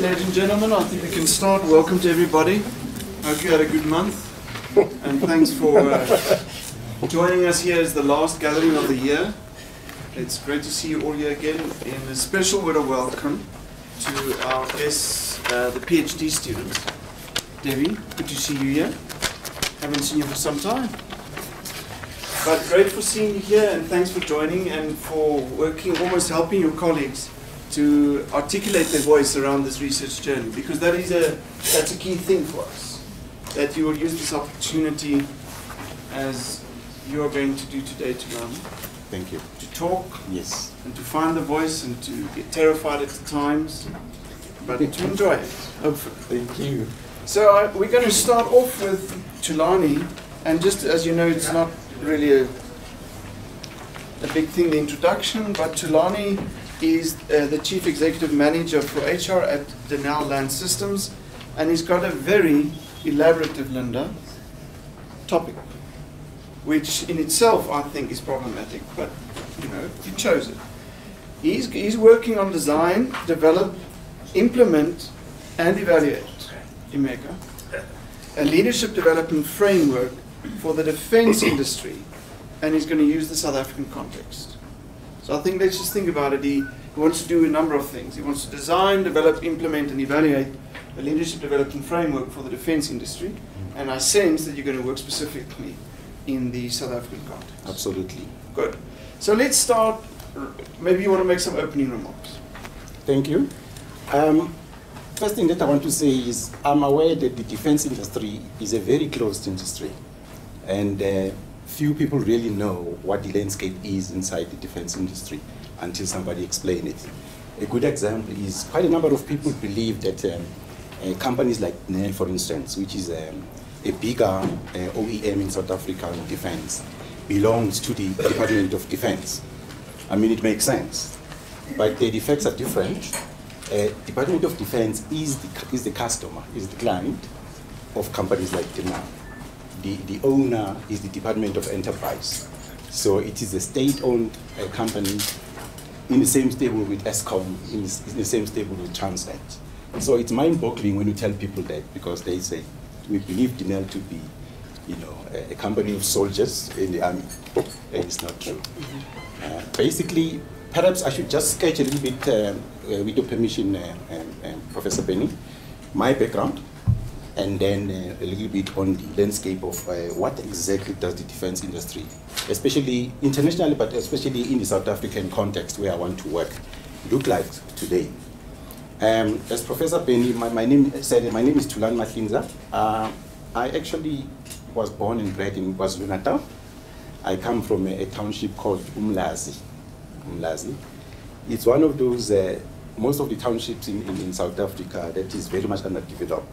Okay, ladies and gentlemen, I think we can start. Welcome to everybody. Hope you had a good month. And thanks for uh, joining us here as the last gathering of the year. It's great to see you all here again. And a special word of welcome to our guests, uh, the PhD students. Debbie, good to see you here. Haven't seen you for some time. But great for seeing you here, and thanks for joining and for working, almost helping your colleagues to articulate their voice around this research journey, because that is a that's a key thing for us. That you will use this opportunity, as you are going to do today, to learn, Thank you. to talk Yes. and to find the voice and to get terrified at times, but to enjoy it, hopefully. Thank you. So uh, we're going to start off with Thulani, and just as you know, it's not really a, a big thing, the introduction, but Thulani is uh, the Chief Executive Manager for HR at Denel Land Systems, and he's got a very elaborative, Linda, topic, which in itself I think is problematic, but you know, he chose it. He's, he's working on design, develop, implement, and evaluate, Emeka, a leadership development framework for the defense industry, and he's going to use the South African context. So I think let's just think about it. He, he wants to do a number of things. He wants to design, develop, implement, and evaluate a leadership development framework for the defense industry, and I sense that you're going to work specifically in the South African context. Absolutely. Good. So let's start. Maybe you want to make some opening remarks. Thank you. Um, first thing that I want to say is I'm aware that the defense industry is a very closed industry, and uh, few people really know what the landscape is inside the defense industry until somebody explains it. A good example is quite a number of people believe that um, uh, companies like Denel, for instance, which is um, a bigger uh, OEM in South Africa in defense, belongs to the Department of Defense. I mean, it makes sense. But the defects are different. Uh, Department of Defense is the, is the customer, is the client of companies like Denel. The, the owner is the Department of Enterprise. So it is a state-owned uh, company in the same stable with Eskom, in the, in the same stable with Transnet. So it's mind-boggling when you tell people that because they say, we believe Denel to be, you know, a, a company of soldiers in the army, and it's not true. Uh, basically, perhaps I should just sketch a little bit, um, uh, with your permission, uh, um, um, Professor Benny, my background, and then uh, a little bit on the landscape of uh, what exactly does the defense industry, especially internationally, but especially in the South African context where I want to work, look like today. Um, as Professor Benny, my, my name said, my name is Thulani Mahlinza. Uh, I actually was born and bred in KwaZulu-Natal. I come from a, a township called Umlazi. Umlazi. It's one of those, uh, most of the townships in, in, in South Africa that is very much underdeveloped.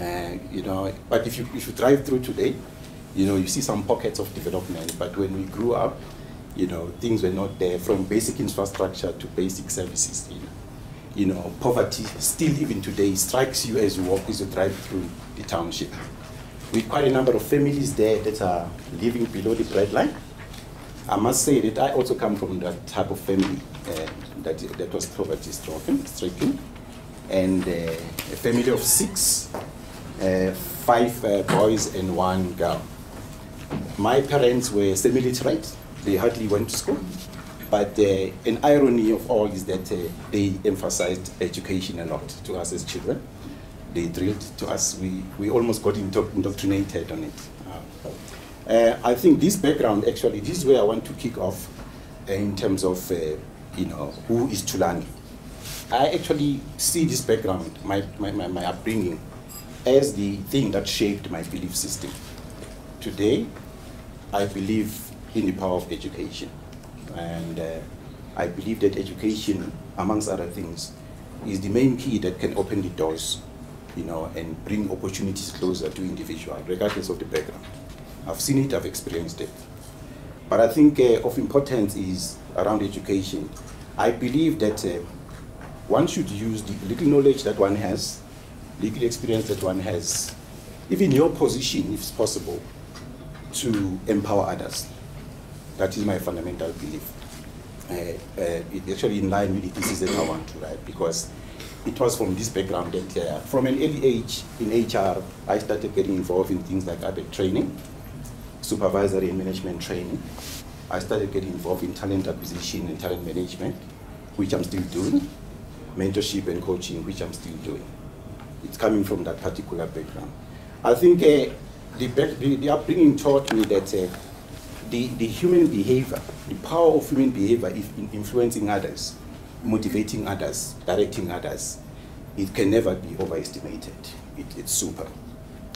Uh, you know, but if you, if you drive through today, you know, you see some pockets of development. But when we grew up, you know, things were not there from basic infrastructure to basic services. You know, you know poverty still even today strikes you as you walk, as you drive through the township. With quite a number of families there that are living below the breadline. I must say that I also come from that type of family uh, that, that was poverty stricken, stricken. and uh, a family of six, uh, five uh, boys and one girl. My parents were semi-literate, they hardly went to school, but uh, an irony of all is that uh, they emphasized education a lot to us as children. They drilled to us, we, we almost got indo- indoctrinated on it. Uh, I think this background, actually, this is where I want to kick off in terms of, you know, who is Thulani. I actually see this background, my, my, my upbringing, as the thing that shaped my belief system. Today, I believe in the power of education. And uh, I believe that education, amongst other things, is the main key that can open the doors, you know, and bring opportunities closer to individuals, regardless of the background. I've seen it, I've experienced it. But I think uh, of importance is around education. I believe that uh, one should use the little knowledge that one has, little experience that one has, even your position, if it's possible, to empower others. That is my fundamental belief. Uh, uh, it actually in line with the thesis that I want to write because it was from this background that uh, from an early age in HR, I started getting involved in things like ABET training, supervisory and management training. I started getting involved in talent acquisition and talent management, which I'm still doing, mentorship and coaching, which I'm still doing. It's coming from that particular background. I think uh, the, the, the, upbringing taught me that uh, the, the human behavior, the power of human behavior in influencing others, motivating others, directing others, it can never be overestimated. It, it's super.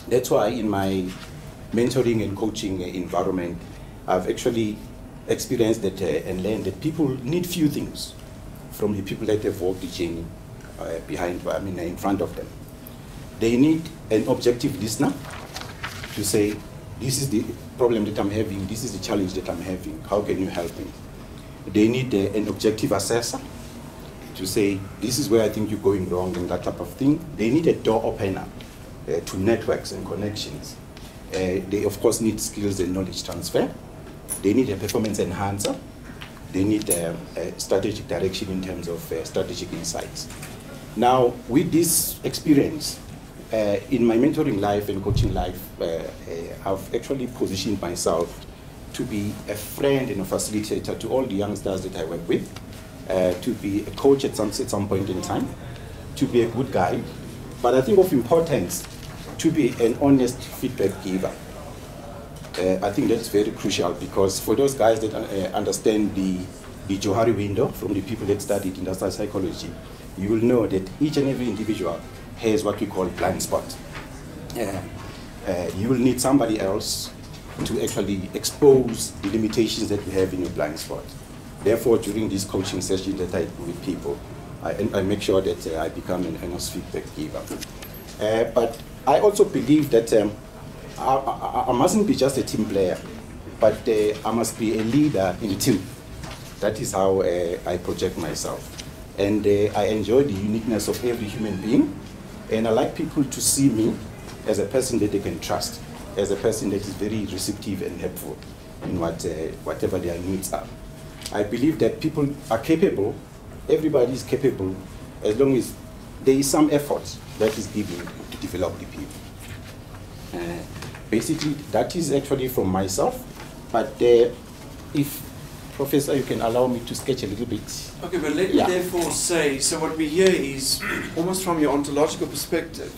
That's why in my mentoring and coaching environment, I've actually experienced that uh, and learned that people need few things from the people that have walked the journey uh, behind, I mean, in front of them. They need an objective listener to say, this is the problem that I'm having, this is the challenge that I'm having, how can you help me? They need uh, an objective assessor to say, this is where I think you're going wrong and that type of thing. They need a door opener uh, to networks and connections. Uh, they, of course, need skills and knowledge transfer. They need a performance enhancer. They need a, a strategic direction in terms of uh, strategic insights. Now, with this experience, uh, in my mentoring life and coaching life, uh, uh, I've actually positioned myself to be a friend and a facilitator to all the youngsters that I work with, uh, to be a coach at some, at some point in time, to be a good guy, but I think of importance to be an honest feedback giver. Uh, I think that's very crucial because for those guys that uh, understand the, the Johari window from the people that studied industrial psychology, you will know that each and every individual has what we call blind spot. Uh, uh, you will need somebody else to actually expose the limitations that you have in your blind spot. Therefore, during this coaching session that I do with people, I, I make sure that uh, I become an honest feedback giver. Uh, but I also believe that um, I, I, I, mustn't be just a team player, but uh, I must be a leader in the team. That is how uh, I project myself. And uh, I enjoy the uniqueness of every human being, and I like people to see me as a person that they can trust, as a person that is very receptive and helpful in what, uh, whatever their needs are. I believe that people are capable, everybody is capable, as long as there is some effort that is given to develop the people. Uh, basically, that is actually from myself, but uh, if Professor, you can allow me to sketch a little bit. Okay, but let yeah. me therefore say, so what we hear is, almost from your ontological perspective,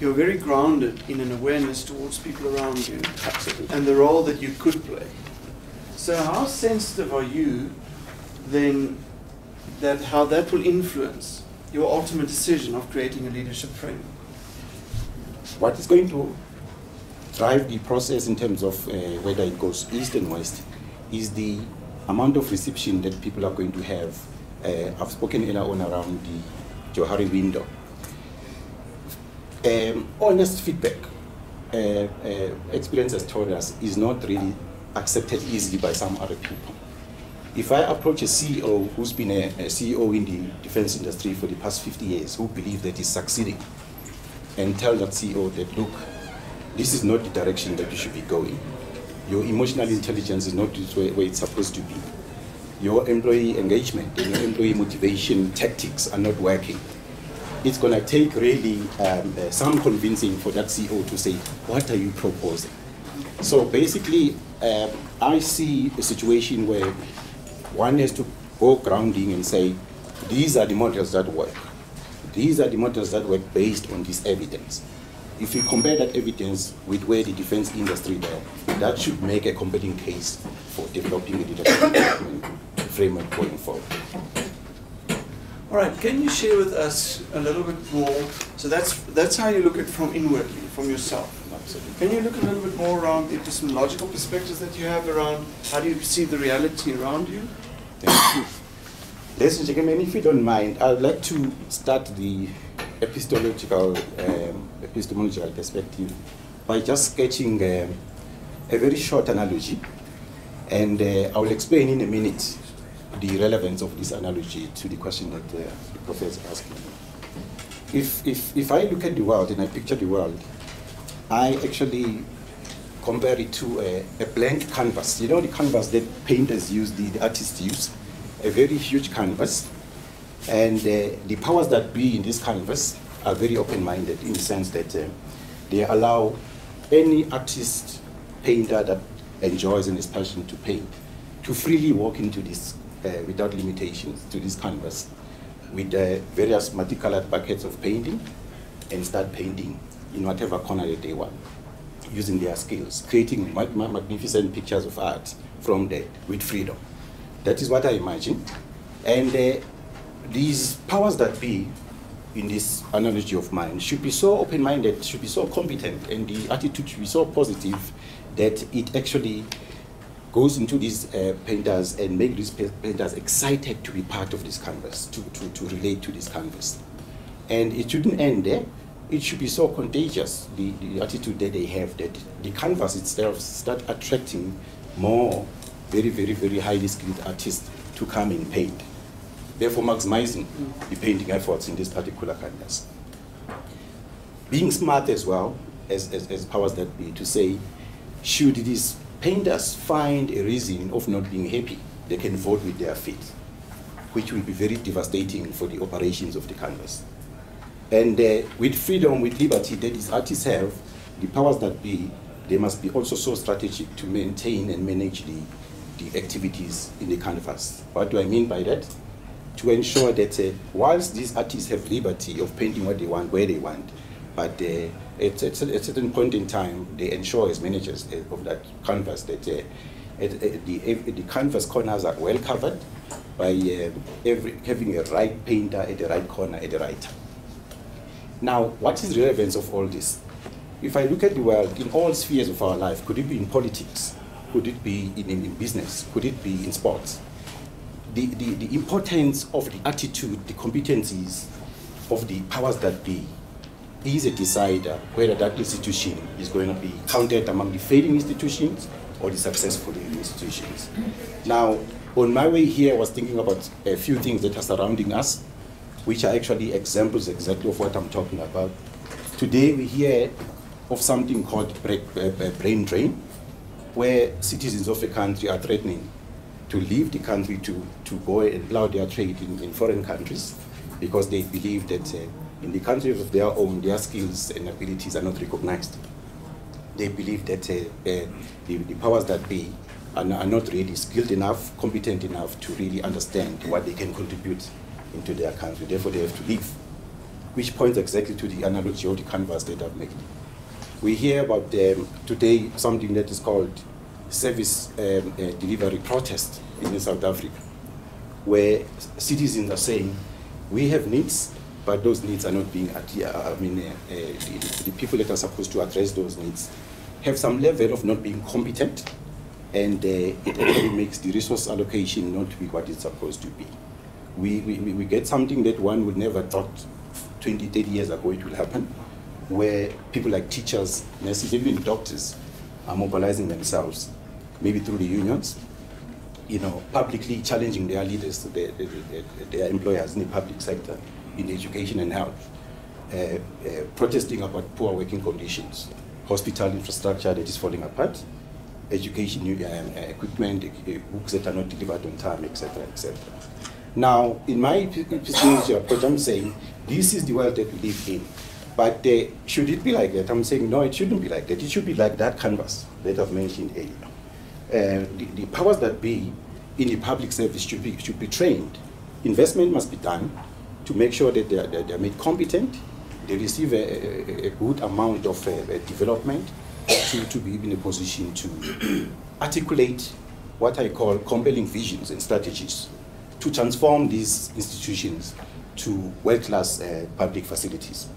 you're very grounded in an awareness towards people around you. Absolutely. And the role that you could play. So how sensitive are you then that how that will influence your ultimate decision of creating a leadership framework? What is going to drive the process in terms of uh, whether it goes east and west is the amount of reception that people are going to have. Uh, I've spoken earlier on around the Johari window. Um, honest feedback, uh, uh, experience has told us, is not really accepted easily by some other people. If I approach a CEO who's been a, a CEO in the defense industry for the past 50 years, who believes that he's succeeding, and tell that CEO that, look, this is not the direction that you should be going, your emotional intelligence is not where it's supposed to be. Your employee engagement and your employee motivation tactics are not working. It's going to take really um, uh, some convincing for that CEO to say, what are you proposing? So basically, um, I see a situation where one has to go grounding and say, these are the models that work. These are the models that work based on this evidence. If you compare that evidence with where the defense industry there, that should make a compelling case for developing a leadership framework going forward. All right, can you share with us a little bit more? So that's that's how you look at it from inwardly, from yourself. Absolutely. Can you look a little bit more around into some logical perspectives that you have around how do you see the reality around you? Thank you. Ladies and gentlemen, if you don't mind, I'd like to start the epistological, um, epistemological perspective by just sketching um, a very short analogy. And uh, I will explain in a minute the relevance of this analogy to the question that uh, the professor asked me. If, if, if I look at the world and I picture the world, I actually compare it to a, a blank canvas. You know the canvas that painters use, the, the artists use? A very huge canvas And uh, the powers that be in this canvas are very open-minded in the sense that uh, they allow any artist, painter that enjoys and is passionate to paint to freely walk into this uh, without limitations to this canvas with uh, various multicolored buckets of painting and start painting in whatever corner that they want using their skills, creating mag magnificent pictures of art from there with freedom. That is what I imagine. And uh, these powers that be in this analogy of mine should be so open-minded, should be so competent, and the attitude should be so positive that it actually goes into these uh, painters and make these painters excited to be part of this canvas, to, to, to relate to this canvas. And it shouldn't end there. It should be so contagious, the, the attitude that they have, that the canvas itself start attracting more very, very, very highly skilled artists to come and paint therefore maximizing the painting efforts in this particular canvas. Being smart as well, as, as, as powers that be, to say, should these painters find a reason of not being happy, they can vote with their feet, which will be very devastating for the operations of the canvas. And uh, with freedom, with liberty that these artists have, the powers that be, they must be also so strategic to maintain and manage the, the activities in the canvas. What do I mean by that? To ensure that uh, whilst these artists have liberty of painting what they want, where they want, but uh, at, at, a certain point in time, they ensure as managers uh, of that canvas that uh, at, at the, the canvas corners are well covered by uh, every, having a right painter at the right corner at the right time. Now, what is the relevance of all this? If I look at the world in all spheres of our life, could it be in politics? Could it be in, in business? Could it be in sports? The, the, the importance of the attitude, the competencies of the powers that be is a decider whether that institution is going to be counted among the failing institutions or the successful institutions. Now, on my way here, I was thinking about a few things that are surrounding us, which are actually examples exactly of what I'm talking about. Today, we hear of something called brain drain, where citizens of a country are threatening to leave the country to, to go and plow their trade in, in foreign countries because they believe that uh, in the countries of their own, their skills and abilities are not recognized. They believe that uh, uh, the, the, powers that be are, are, not really skilled enough, competent enough to really understand what they can contribute into their country. Therefore, they have to leave, which points exactly to the analogy of the canvas that I've made. We hear about um, today something that is called service um, uh, delivery protest in South Africa, where citizens are saying, we have needs, but those needs are not being, uh, I mean, uh, uh, the, the, people that are supposed to address those needs have some level of not being competent, and uh, it actually makes the resource allocation not to be what it's supposed to be. We, we, we get something that one would never thought 20, 30 years ago it will happen, where people like teachers, nurses, even doctors are mobilizing themselves maybe through the unions, you know, publicly challenging their leaders, their, their, their employers in the public sector, in education and health, uh, uh, protesting about poor working conditions, hospital infrastructure that is falling apart, education uh, equipment, books that are not delivered on time, etc., etc. Now, in my epistemology approach, I'm saying this is the world that we live in. But should it be like that? I'm saying no, it shouldn't be like that. It should be like that canvas that I've mentioned earlier. Uh, the, the, powers that be in the public service should be, should be trained. Investment must be done to make sure that they are, they are made competent, they receive a, a, a good amount of uh, development to, to be in a position to articulate what I call compelling visions and strategies to transform these institutions to world-class uh, public facilities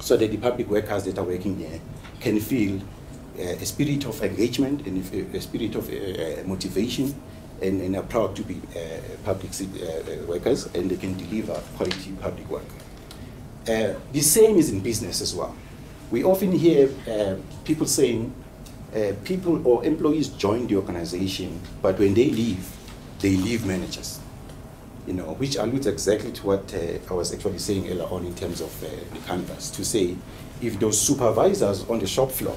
so that the public workers that are working there can feel a spirit of engagement and a spirit of uh, motivation and, and, are proud to be uh, public uh, workers and they can deliver quality public work. the same is in business as well. We often hear people saying uh, people or employees join the organization, but when they leave, they leave managers. You know, which alludes exactly to what uh, I was actually saying earlier on in terms of uh, the canvas, to say if those supervisors on the shop floor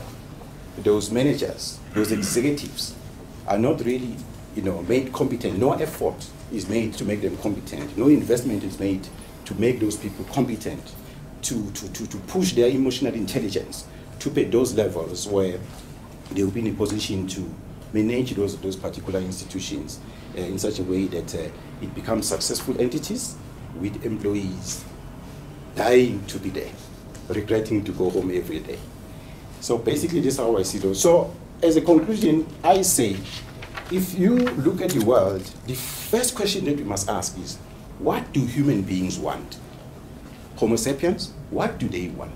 those managers, those executives are not really, you know, made competent, no effort is made to make them competent. No investment is made to make those people competent, to, to, to, to push their emotional intelligence to those levels where they will be in a position to manage those, those particular institutions uh, in such a way that uh, it becomes successful entities with employees dying to be there, regretting to go home every day. So basically, this is how I see those. So as a conclusion, I say, if you look at the world, the first question that we must ask is, what do human beings want? Homo sapiens, what do they want?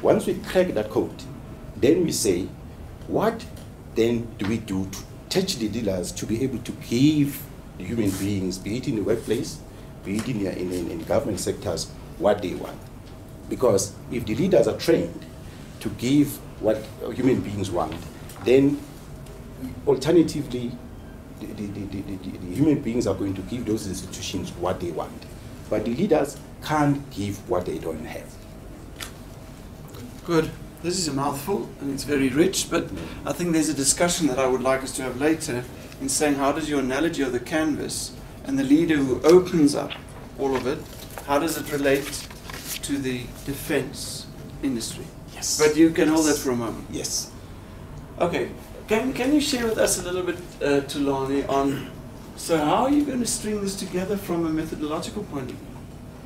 Once we crack that code, then we say, what then do we do to teach the dealers to be able to give the human beings, be it in the workplace, be it in, in, in government sectors, what they want? Because if the leaders are trained to give what human beings want, then alternatively, the, the, the, the, human beings are going to give those institutions what they want. But the leaders can't give what they don't have. Good. This is a mouthful and it's very rich, but I think there's a discussion that I would like us to have later in saying how does your analogy of the canvas and the leader who opens up all of it, how does it relate to the defense industry? Yes. But you can hold that for a moment. Yes. Okay. Can, can you share with us a little bit, uh, Thulani, on so how are you going to string this together from a methodological point of view?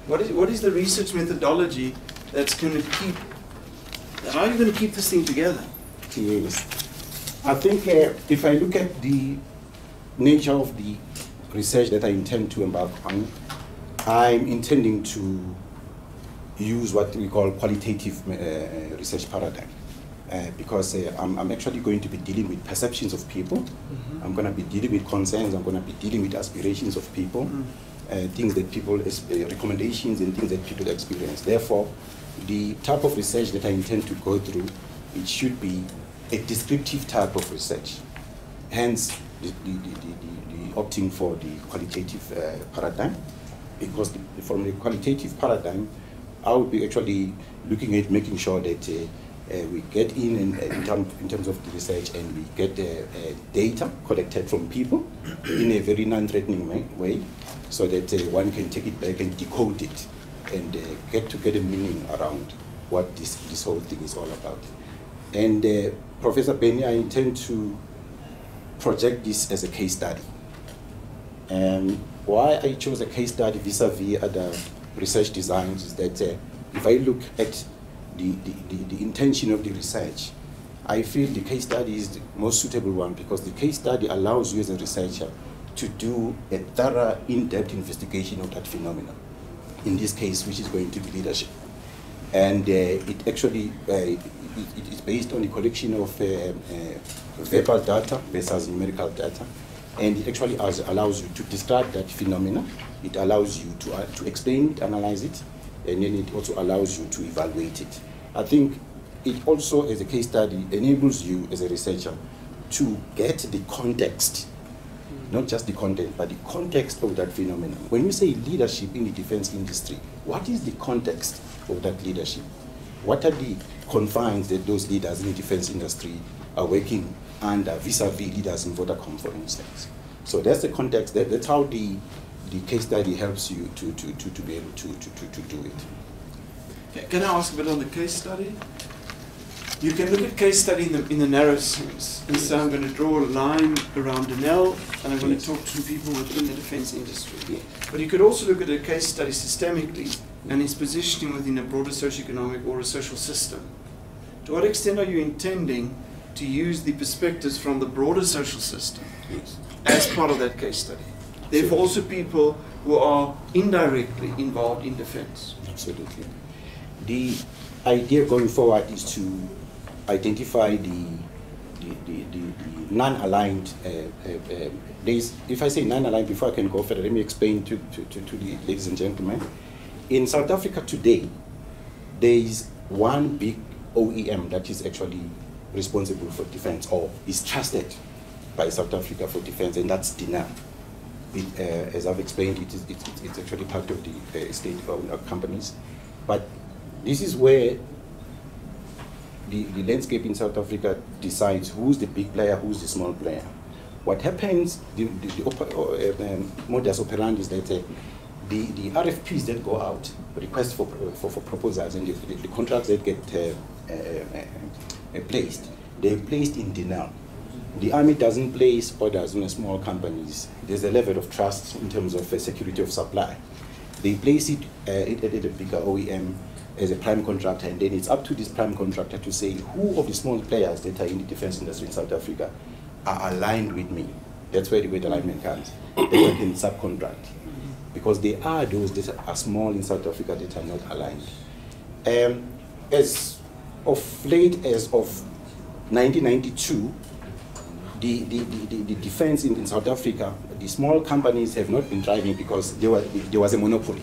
What is, what is the research methodology that's going to keep how are you going to keep this thing together? Yes. I think uh, if I look at the nature of the research that I intend to embark on, I'm intending to use what we call qualitative uh, research paradigm. Uh, because uh, I'm, I'm, actually going to be dealing with perceptions of people. Mm -hmm. I'm going to be dealing with concerns. I'm going to be dealing with aspirations of people, mm. Uh, things that people, uh, recommendations and things that people experience. Therefore, the type of research that I intend to go through, it should be a descriptive type of research. Hence, the, the, the, the opting for the qualitative uh, paradigm, because from the qualitative paradigm, I would be actually looking at making sure that uh, uh, we get in in, in, term, in, terms of the research and we get uh, uh, data collected from people in a very non-threatening way so that uh, one can take it back and decode it and uh, get to get a meaning around what this, this whole thing is all about. And uh, Professor Benny, I intend to project this as a case study. And why I chose a case study vis-a-vis -vis other research designs is that uh, if I look at the, the, the, intention of the research, I feel the case study is the most suitable one because the case study allows you as a researcher to do a thorough, in-depth investigation of that phenomenon in this case, which is going to be leadership. And uh, it actually uh, it, it is based on the collection of uh, uh, verbal data versus numerical data. And it actually allows you to describe that phenomena. It allows you to, uh, to explain it, analyze it, and then it also allows you to evaluate it. I think it also, as a case study, enables you as a researcher to get the context not just the content, but the context of that phenomenon. When you say leadership in the defense industry, what is the context of that leadership? What are the confines that those leaders in the defense industry are working under vis-a-vis -vis leaders in Vodacom, for instance? So that's the context. That, that's how the, the case study helps you to, to, to, to be able to, to, to, to do it. Can I ask a bit on the case study? You can look at case study in the, in the narrow sense. And so I'm going to draw a line around Denel, and I'm going to talk to people within the defense industry. But you could also look at a case study systemically and its positioning within a broader socioeconomic or a social system. To what extent are you intending to use the perspectives from the broader social system as part of that case study? Therefore, also people who are indirectly involved in defense. Absolutely. The idea going forward is to identify the, the, the, the, the non-aligned uh, uh, uh if I say non-aligned before I can go further, let me explain to, to, to, to the ladies and gentlemen. In South Africa today, there is one big OEM that is actually responsible for defense or is trusted by South Africa for defense, and that's Denel. It, uh, as I've explained, it is, it, it's actually part of the uh, state-owned companies. But this is where the, the landscape in South Africa decides who's the big player, who's the small player. What happens, the, the, the uh, um, modus operandi is that uh, the, the RFPs that go out, requests for, for, for proposals, and the, the, the contracts that get uh, uh, uh, placed, they're placed in Denel. The army doesn't place orders on small companies. There's a level of trust in terms of security of supply. They place it at a bigger OEM as a prime contractor, and then it's up to this prime contractor to say who of the small players that are in the defense industry in South Africa are aligned with me. That's where the word alignment comes. they can subcontract. Because there are those that are small in South Africa that are not aligned. Um, as of late as of 1992, the, the, the, the defense in, in South Africa, the small companies have not been thriving because there was, there was a monopoly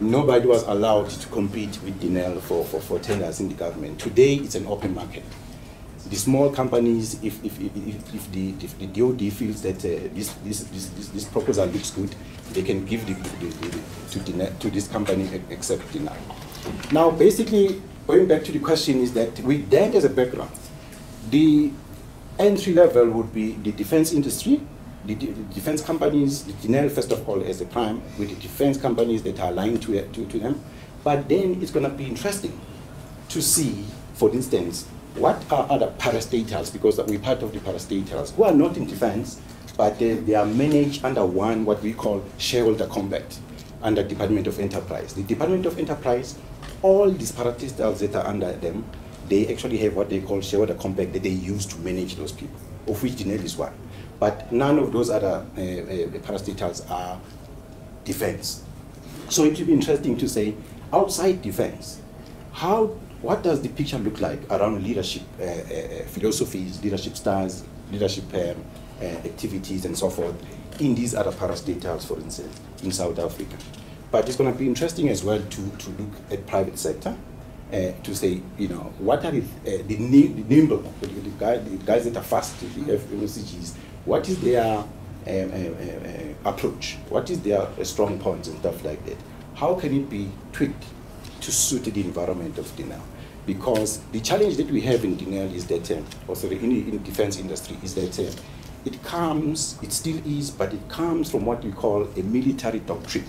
nobody was allowed to compete with Denel for, for, for tenders in the government. Today, it's an open market. The small companies, if, if, if, if the, if the DOD feels that uh, this, this, this, this, proposal looks good, they can give the, the, the, to, Denel, to this company except Denel. Now, basically, going back to the question is that with that as a background, the entry level would be the defense industry, the, the, defense companies, the Denel first of all as a prime, with the defense companies that are aligned to, to, to them. But then it's going to be interesting to see, for instance, what are other parastatals, because we're part of the parastatals, who are not in defense, but they, they are managed under one, what we call shareholder compact, under Department of Enterprise. The Department of Enterprise, all these parastatals that are under them, they actually have what they call shareholder compact that they use to manage those people, of which Denel is one. But none of those other uh, uh, parastatals are defense. So it will be interesting to say, outside defense, how, what does the picture look like around leadership uh, uh, philosophies, leadership styles, leadership um, uh, activities, and so forth in these other parastatals, for instance, in South Africa? But it's going to be interesting as well to, to look at private sector, uh, to say, you know, what are the, uh, the, nimble, the, the, guys, that are fast, the FMCGs, what is their um, uh, uh, uh, approach? What is their strong points and stuff like that? How can it be tweaked to suit the environment of Denel? Because the challenge that we have in Denel is that, uh, sorry, in the defense industry, is that uh, it comes, it still is, but it comes from what we call a military doctrine.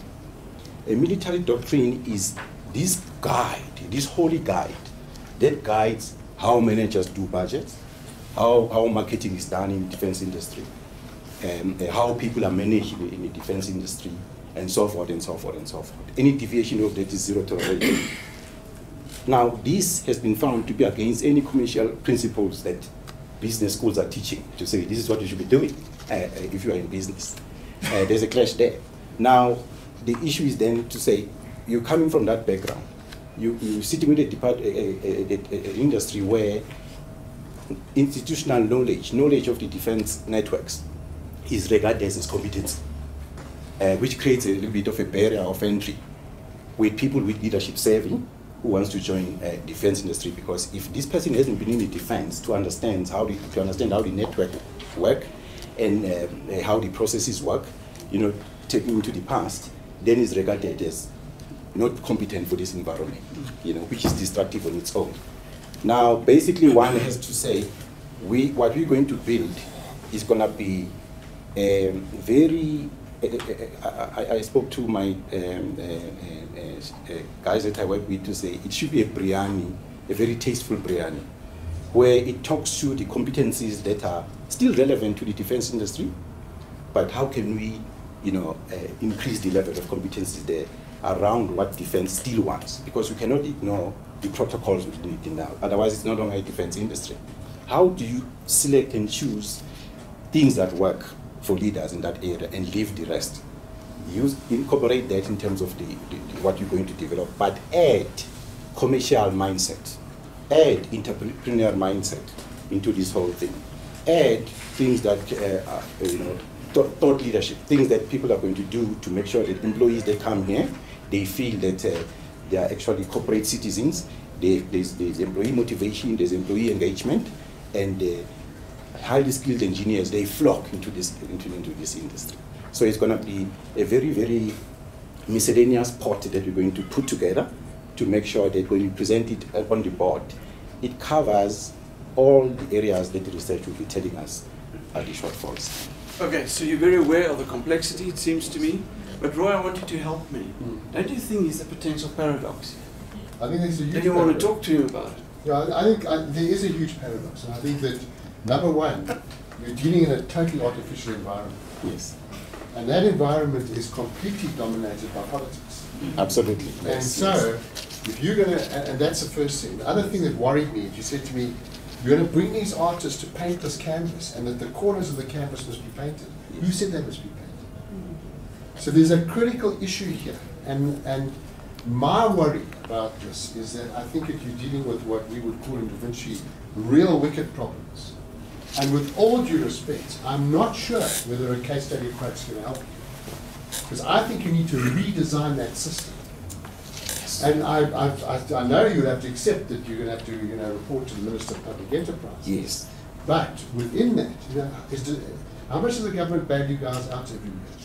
A military doctrine is this guide, this holy guide, that guides how managers do budgets, how, how marketing is done in the defense industry, um, uh, how people are managed in the, defense industry, and so forth and so forth and so forth. Any deviation of that is zero tolerance. now, this has been found to be against any commercial principles that business schools are teaching to say this is what you should be doing uh, uh if you are in business. Uh, there's a clash there. Now, the issue is then to say you're coming from that background. You, you're sitting with a, depart, industry where institutional knowledge, knowledge of the defense networks, is regarded as competence, uh, which creates a little bit of a barrier of entry with people with leadership saving who wants to join uh, defense industry because if this person hasn't been in the defense to understand how the, to understand how the network work and uh, how the processes work, you know, taking into the past, then is regarded as not competent for this environment, you know, which is destructive on its own. Now, basically, one has to say, we what we're going to build is going to be um, very. Uh, I, I, spoke to my um, uh, uh, guys that I work with to say it should be a biryani, a very tasteful biryani, where it talks to the competencies that are still relevant to the defense industry, but how can we, you know, increase the level of competencies there around what defense still wants? Because we cannot ignore the protocols within it now. Otherwise, it's not longer a defense industry. How do you select and choose things that work for leaders in that area and leave the rest? Use, incorporate that in terms of the, the, the, what you're going to develop, but add commercial mindset, add entrepreneurial mindset into this whole thing. Add things that uh, are, you know, thought, thought leadership, things that people are going to do to make sure that employees that come here, they feel that uh, they are actually corporate citizens. They, there's, there's, employee motivation, there's employee engagement, and uh, highly skilled engineers, they flock into this, into, into this industry. So it's going to be a very, very miscellaneous pot that we're going to put together to make sure that when we present it on the board, it covers all the areas that the research will be telling us are the shortfalls. Okay, so you're very aware of the complexity, it seems to me. But Roy, I want you to help me. Hmm. Don't you think it's a potential paradox? I think there's a huge Did you want to talk to him about it? Yeah, I I think I, there is a huge paradox, and I think that number one, you're dealing in a totally artificial environment, Yes, and that environment is completely dominated by politics. absolutely. And yes, so, yes. if you're going to, and, and that's the first thing. The other thing that worried me is you said to me, you're going to bring these artists to paint this canvas, and that the corners of the canvas must be painted. Who said they must be painted? So there's a critical issue here, and and my worry about this is that I think that you're dealing with what we would call in Da Vinci real wicked problems. And with all due respect, I'm not sure whether a case study approach is going to help you. Because I think you need to redesign that system. And I, I, I- I know you have to accept that you're going to have to, you know, report to the Minister of Public Enterprise. Yes, But within that, you know, is how much does the government bail you guys out every year?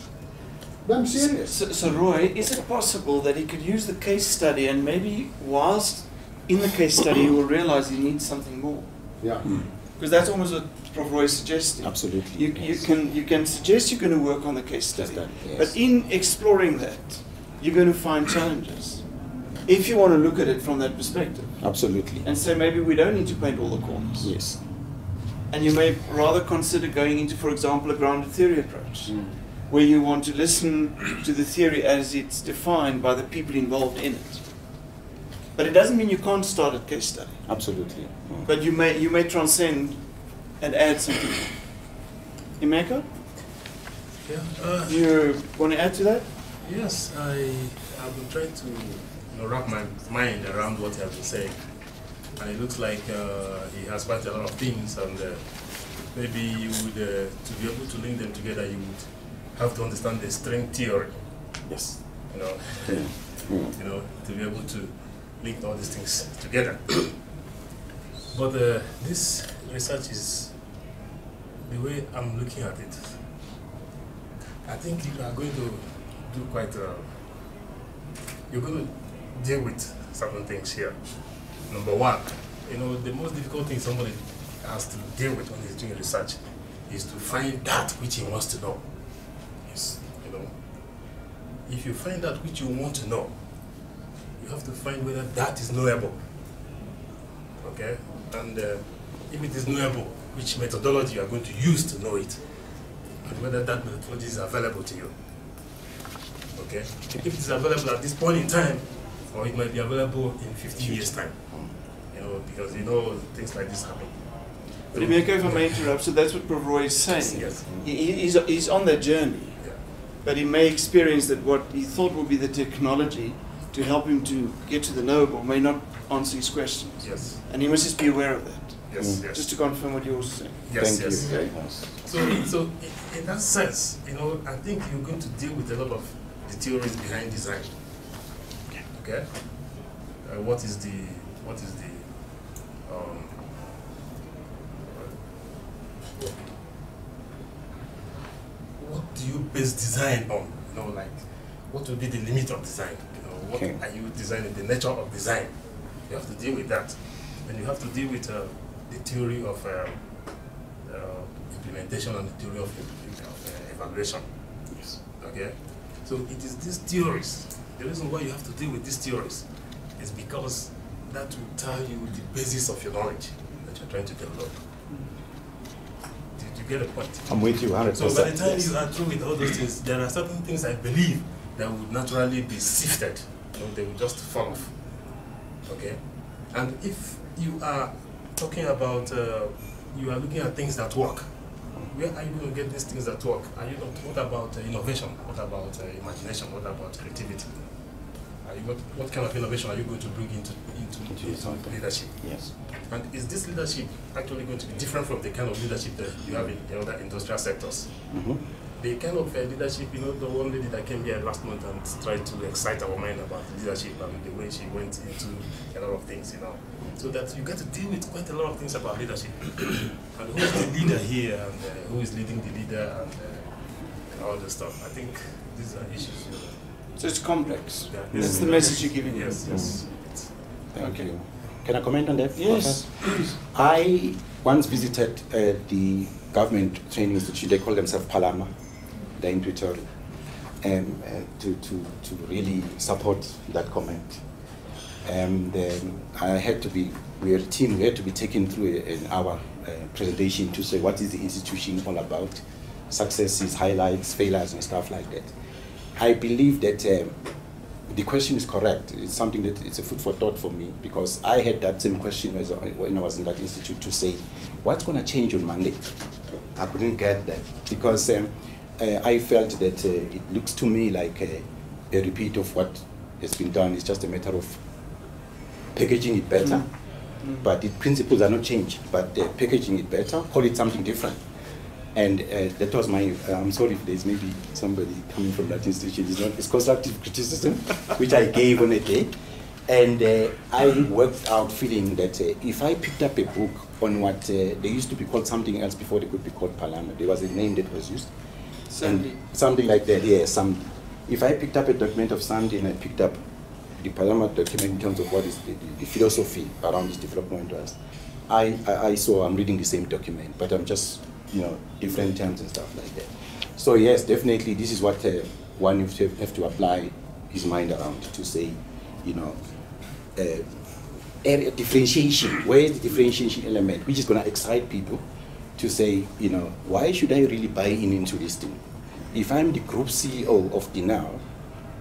No, I'm serious. So, so Roy, is it possible that he could use the case study and maybe whilst in the case study he will realize he needs something more? Yeah. Because that's almost what Prof. Roy is suggesting. absolutely. You, you can you can suggest you're going to work on the case study, study, yes. but in exploring that, you're going to find challenges. If you want to look at it from that perspective Absolutely. and say maybe we don't need to paint all the corners, Yes. and you may rather consider going into, for example, a grounded theory approach, Mm. Where you want to listen to the theory as it's defined by the people involved in it. But it doesn't mean you can't start a case study. Absolutely. But you may you may transcend and add something. Emeka, Yeah, uh, you want to add to that? yes, I have been trying to you know, wrap my mind around what he has been saying. And it looks like uh, he has quite a lot of things, and uh, maybe you would, uh, to be able to link them together, you would have to understand the string theory, Yes. you know, Mm. you know, to be able to link all these things together. but uh, this research is the way I'm looking at it. I think you are going to do quite. Uh, you're going to deal with certain things here. Number one, you know, the most difficult thing somebody has to deal with when he's doing research is to find that which he wants to know. Yes, you know, if you find out which you want to know, you have to find whether that is knowable. Okay? And uh, if it is knowable, which methodology you are going to use to know it, and whether that methodology is available to you. Okay? If it is available at this point in time, or it might be available in 15 years' time. You know, because you know things like this happen. But Emeka, if I may interrupt, so that's what Prof. Roy is saying. Yes. He, he- he's, he's on that journey. But he may experience that what he thought would be the technology to help him to get to the knowable may not answer his questions. Yes. And he must just be aware of that. Yes. Mm. Yes. Just to confirm what you're saying. yes. Thank yes. you. Okay. So, so in, in that sense, you know, I think you're going to deal with a lot of the theories behind design. Okay. Uh, what is the what is the um, what do you base design on? You know, like what would be the limit of design? You know, what Okay. are you designing? The nature of design. You have to deal with that, and you have to deal with uh, the theory of. Uh, uh, implementation and the theory of, of uh, evaluation. Yes. Okay? So it is these theories. The reason why you have to deal with these theories is because that will tell you the basis of your knowledge that you're trying to develop. Get a point? I'm with you 100%. So by the time yes. you are through with all those things, there are certain things I believe that would naturally be sifted. Know, they will just fall off. Okay? And if you are talking about, uh, you are looking at things that work, where are you going to get these things that work? Are you not, what about uh, innovation? What about uh, imagination? What about creativity? Are you, what, what kind of innovation are you going to bring into, into, Into leadership? Yes. And is this leadership actually going to be different from the kind of leadership that you have in the other industrial sectors? Mhm. The kind of uh, leadership, you know, the one lady that came here last month and tried to excite our mind about leadership and the way she went into a lot of things, you know. So that you get to deal with quite a lot of things about leadership. and who is the leader here and uh, who is leading the leader and, uh, all this stuff. I think these are issues. You know. So it's complex. Yeah, That's the message you're giving. Yes, yes. Thank Okay. you. Can I comment on that? Yes, Martha? I once visited uh, the government training institute, they call themselves Palama, they're in Pretoria, um, uh, to, to, to really support that comment. And um, I had to be, we are a team, we had to be taken through a, an hour uh, presentation to say what is the institution all about, successes, highlights, failures, and stuff like that. I believe that um, the question is correct. It's something that it's a food for thought for me because I had that same question when I was in that institute to say, what's going to change on Monday? I couldn't get that because um, uh, I felt that uh, it looks to me like a, a, repeat of what has been done. It's just a matter of packaging it better. Mm. But the principles are not changed, but uh, packaging it better, call it something different. And uh, that was my, uh, I'm sorry if there's maybe somebody coming from that institution, it's, not, it's constructive criticism, which I gave on a day. And uh, I worked out feeling that uh, if I picked up a book on what uh, they used to be called something else before they could be called Palama, there was a name that was used. SAMDI. something like that, yeah, some. If I picked up a document of SAMDI and I picked up the Palama document in terms of what is the, the, the philosophy around this development was, I, I, I saw I'm reading the same document, but I'm just you know, different terms and stuff like that. So yes, definitely this is what uh, one have to, have to apply his mind around to say, you know, uh, area differentiation. Where is the differentiation element, which is going to excite people to say, you know, why should I really buy in into this thing? If I'm the group CEO of the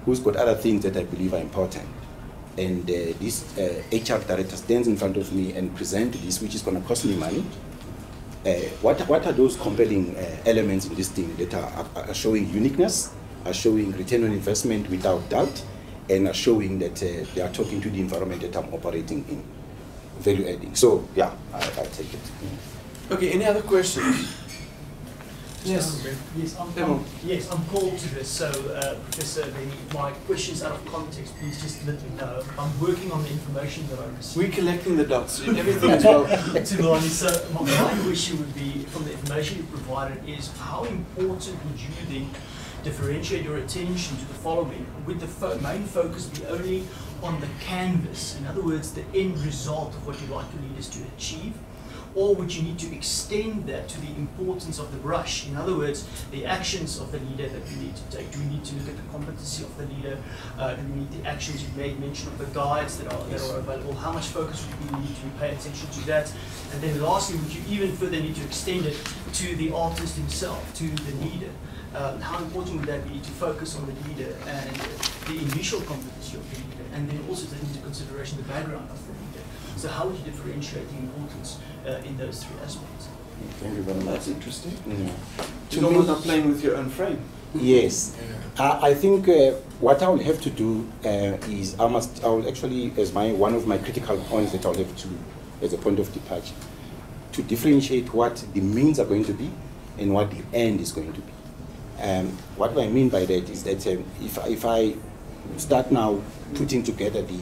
who's got other things that I believe are important, and uh, this uh, HR director stands in front of me and presents this, which is going to cost me money, what, what are those compelling uh, elements in this thing that are, are, showing uniqueness, are showing return on investment without doubt, and are showing that uh, they are talking to the environment that I'm operating in, value adding. So, yeah, I, I take it. Okay, any other questions? Yes. Yes, I'm, I'm, yes, I'm called to this. So, uh, Professor, my questions out of context, please just let me know. I'm working on the information that I received. We're collecting the dots. Everything is well. to So, my, my question would be, from the information you provided, is how important would you then differentiate your attention to the following? Would the fo main focus be only on the canvas? In other words, the end result of what you'd like your leaders to achieve? Or would you need to extend that to the importance of the brush? In other words, the actions of the leader that we need to take. Do we need to look at the competency of the leader? Uh, do we need the actions you've made mention of the guides that are, that are available? How much focus would we need to pay attention to that? And then lastly, would you even further need to extend it to the artist himself, to the leader? Um, how important would that be to focus on the leader and the initial competency of the leader, and then also take into consideration the background of the leader? So how would you differentiate the importance uh, in those three aspects. Thank you very much. That's interesting. Yeah. To me, not playing with your own frame. Yes. Uh, I think uh, what I will have to do uh, is I must I will actually as my one of my critical points that I'll have to as a point of departure to differentiate what the means are going to be and what the end is going to be. Um, what do I mean by that is that um, if if I start now putting together the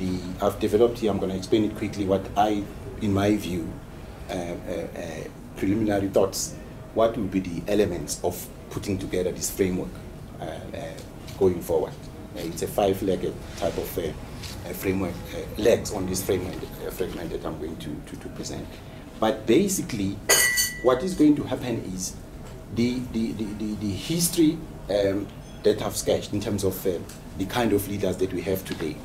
the I've developed here I'm going to explain it quickly what I in my view, uh, uh, uh, preliminary thoughts, what will be the elements of putting together this framework going forward. it's a five-legged type of framework, legs on this framework, fragment that I'm going to, to, to present. But basically, what is going to happen is the, the, the, the, the history um, that I've sketched in terms of uh, the kind of leaders that we have today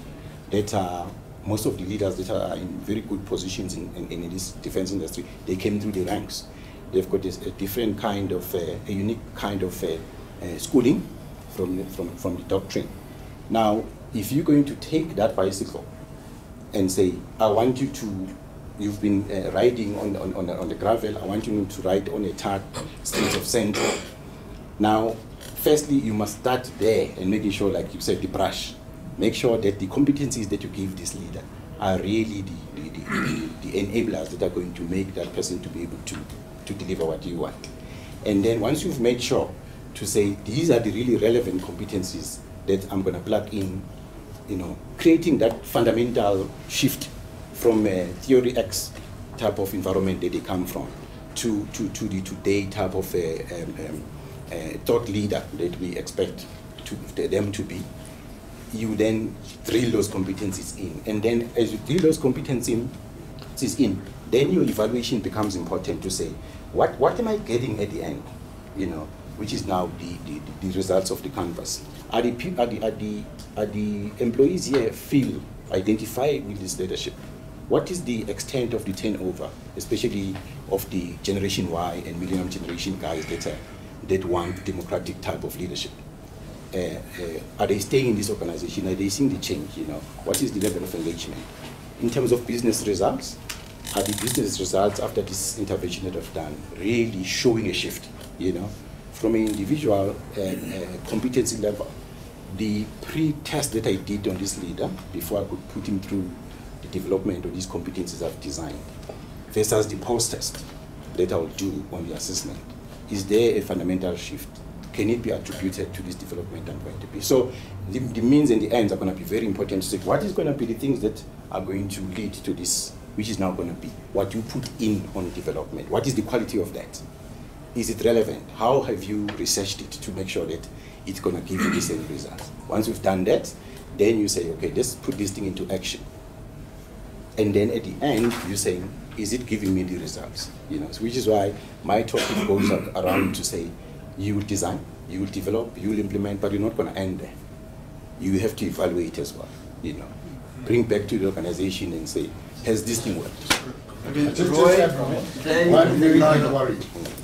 that are most of the leaders that are in very good positions in, in, in this defense industry, they came through the ranks. They've got this, a different kind of, uh, a unique kind of uh, uh, schooling from, from, from the doctrine. Now, if you're going to take that bicycle and say, I want you to, you've been uh, riding on, on, on, the, on the gravel, I want you to ride on a tarred street of sand. Now, firstly, you must start there and making sure, like you said, the brush make sure that the competencies that you give this leader are really the, the, the, the, enablers that are going to make that person to be able to, to deliver what you want. And then once you've made sure to say these are the really relevant competencies that I'm going to plug in, you know, creating that fundamental shift from a theory X type of environment that they come from to, to, to the today type of a, um, um, a thought leader that we expect to, them to be you then drill those competencies in. And then as you drill those competencies in, then your evaluation becomes important to say, what, what am I getting at the end? You know, which is now the, the, the results of the canvas. Are the, are, the, are, the, are the employees here feel, identified with this leadership? What is the extent of the turnover, especially of the Generation Y and Millennium Generation guys that, are, that want democratic type of leadership? Uh, uh, are they staying in this organization? Are they seeing the change? You know, what is the level of engagement? In terms of business results, are the business results after this intervention that I've done really showing a shift? You know, from an individual uh, competency level, the pre-test that I did on this leader before I could put him through the development of these competencies I've designed versus the post-test that I'll do on the assessment. Is there a fundamental shift? Can it be attributed to this development I'm going to be? So the, the means and the ends are going to be very important to say what is going to be the things that are going to lead to this, which is now going to be what you put in on development. What is the quality of that? Is it relevant? How have you researched it to make sure that it's going to give you the same results? Once you've done that, then you say, okay, let's put this thing into action. And then at the end, you're saying, is it giving me the results? You know, which is why my topic goes around to say, you will design, you will develop, you will implement, but you're not going to end there. You have to evaluate as well. You know, bring back to the organization and say, has this thing worked? Okay, Just, just Roy, have then- one very then- big worry.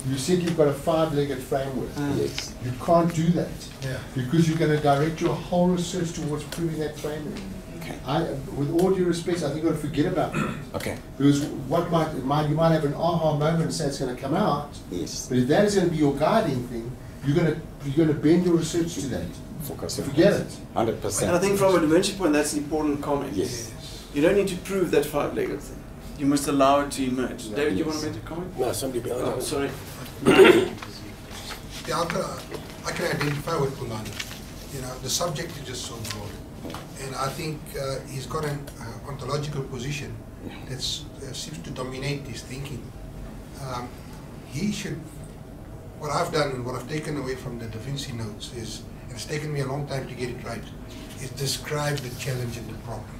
You said you've got a five-legged framework. Yes. You can't do that. Yeah. Because you're gonna direct your whole research towards proving that framework. Okay. I, with all due respect, I think you've got to forget about that. Okay. Because what might, might, you might have an aha moment and say it's gonna come out, Yes. but if that is gonna be your guiding thing, you're gonna, you're gonna bend your research to that. Focus on Forget it. Hundred percent. And I think from a dimension point, that's an important comment. Yes. You don't need to prove that five-legged thing. You must allow it to emerge. David, you want to make a comment? No, somebody behind Oh, us. sorry. Yeah, I can, I can identify with Thulani. You know, the subject is just so broad. And I think uh, he's got an uh, ontological position that uh, seems to dominate his thinking. Um, he should, what I've done and what I've taken away from the Da Vinci notes is, and it's taken me a long time to get it right, is describe the challenge and the problem.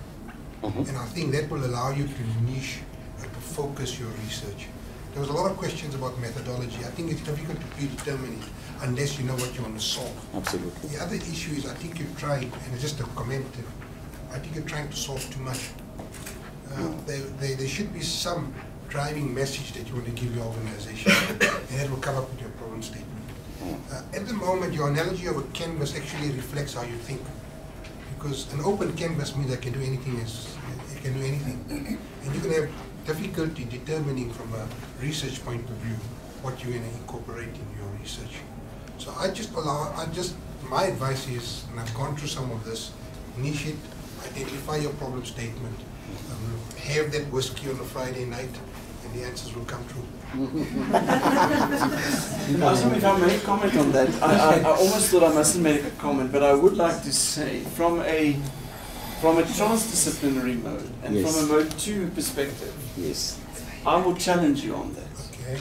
Mhm. And I think that will allow you to niche and to focus your research. There was a lot of questions about methodology. I think it's difficult to predetermine it unless you know what you want to solve. Absolutely. The other issue is I think you're trying, and it's just a comment, I think you're trying to solve too much. Uh, there, there, there should be some driving message that you want to give your organization, and that will come up with your problem statement. Uh, at the moment, your analogy of a canvas actually reflects how you think. Because an open canvas means I can do anything, as, I can do anything. And you can have difficulty determining from a research point of view what you're going to incorporate in your research. So I just allow, I just, my advice is, and I've gone through some of this, niche it, identify your problem statement, um, have that whiskey on a Friday night, and the answers will come true. I Awesome, if I may comment on that, I, I, I almost thought I mustn't make a comment, but I would like to say, from a from a transdisciplinary mode and Yes. from a mode two perspective, Yes. I will challenge you on that. Okay?